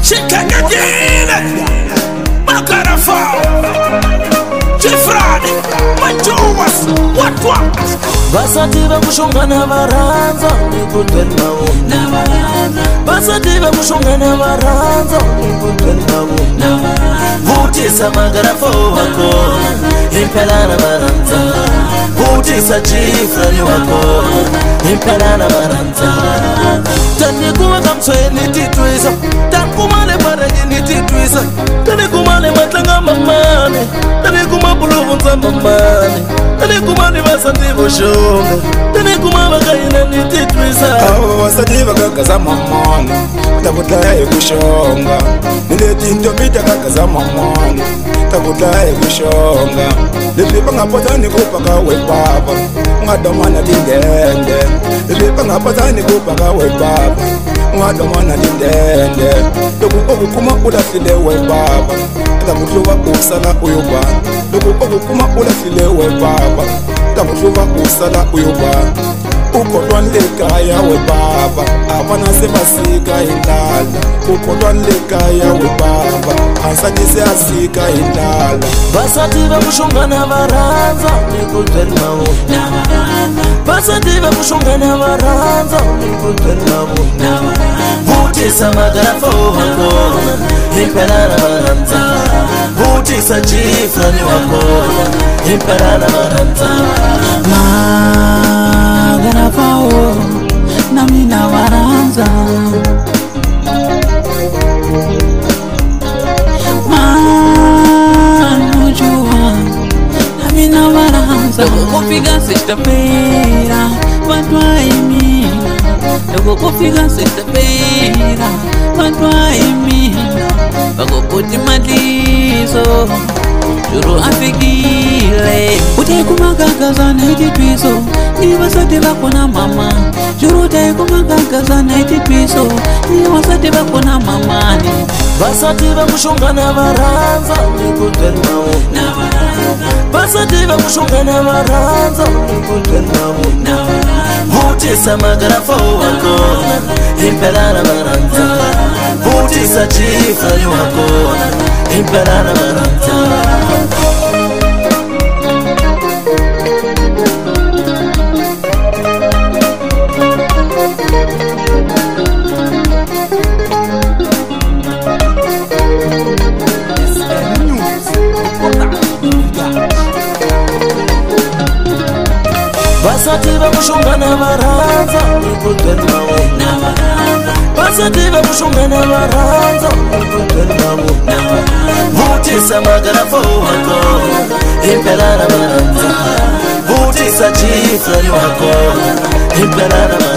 chikanyagile makarafa chifrad majuwas watwa vasati vakushongana varanza ikudelnavo vasati vakushongana varanza ikudelnavo vutisa makarafao vako impelana varanza vutisa chifrani wako impelana varanza tanikuvakamsweni titwisa takumale mareni ni titwisa tanikumale matlanga mamani tanikuma buluvunza mamani tanikumani vasandivoxonga tanikumav mina ni titwisa awo wasati vakakaza mamana ta ku dlaya hi ku xonga ni leti ntombi ta kakaza mamana ta ku dlaya hi ku xonga leswi va nga potani ku paka we bava u nga domana tindende leswi va nga potani ku paka we bava u nga domana tindende loko o ku kuma u lahlile we bava ta ku hluva u sala u yo vana loko o ku kuma u lahlile we bava ta ku hluva u sala u yo vana ukholwa lekaya webaba abana sebasika indlala ukholwa lekaya webaba asathi seyasika indlala basathi bakushongana baranza ikudelmao basathi bakushongana baranza ikudelmao vutisa magrafo wakona imperana baranza vutisa chifrani wakona imperana baranza vakagara kwavo namina varanza manujuwa namina varanza kukupiga sitapera vatwaimi ekukupiga sitapera vatwaimi vakukuti madiso juru afikile utaikumagagazana ititwiso niwasati vakona mama juru utaikumagagazana ititwiso niwasati vakona mamani vasati vakushongana varanza ikutenao vasati vakushongana varanza ikutenao vutisa magrafo wako imperana varanza vutisa chifayi wako imperana varanza vasati vakushunga na varhandza vasati vakushunga na varhandza vutisa magrafo wako impela ra varhandza vutisa chifa wako impela ra varhandza